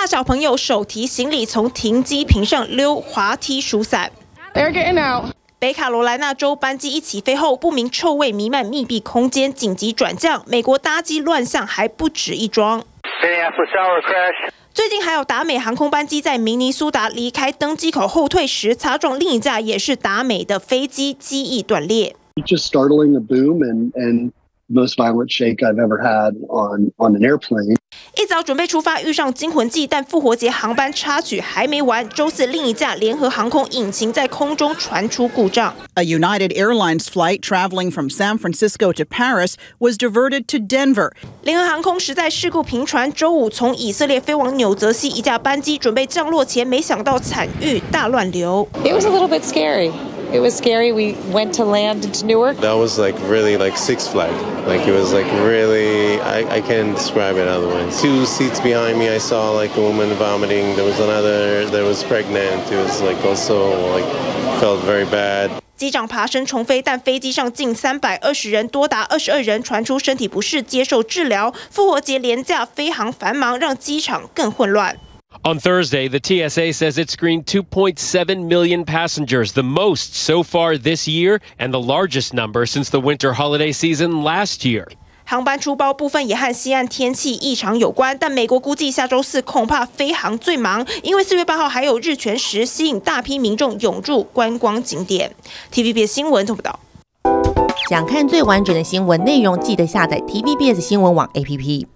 大小朋友手提行李从停机坪上溜滑梯疏散。They're getting out. 北卡罗来纳州班机一起飞后，不明臭味弥漫密闭空间，紧急转降。美国搭机乱象还不止一桩。最近还有达美航空班机在明尼苏达离开登机口后退时，擦撞另一架也是达美的飞机，机翼断裂。Just startling a boom and and most violent shake I've ever had on on an airplane. 早准备出发，遇上惊魂记，但复活节航班插曲还没完。周四，另一架联合航空引擎在空中传出故障。A United Airlines flight traveling from San Francisco to Paris was diverted to Denver. 联合航空实在事故频传，周五从以色列飞往纽泽西一架班机准备降落前，没想到惨遇大乱流。It was a little bit scary. It was scary. We went to land into Newark. That was like really like Six Flag. Like it was like really, I, I can't describe it otherwise. Two seats behind me, I saw like a woman vomiting. There was another that was pregnant. It was like also like felt very bad. 机长爬升重飞，但飞机上近三百二十人，多达二十二人传出身体不适，接受治疗。复活节廉价飞航繁忙，让机场更混乱。 On Thursday, the TSA says it screened 2.7 million passengers, the most so far this year and the largest number since the winter holiday season last year. 航班出包部分也和西岸天气异常有关，但美国估计下周四恐怕飞航最忙，因为四月八号还有日全食，吸引大批民众涌入观光景点。TVB 新闻做不到。想看最完整的新闻内容，记得下载 TVBS 新闻网 APP。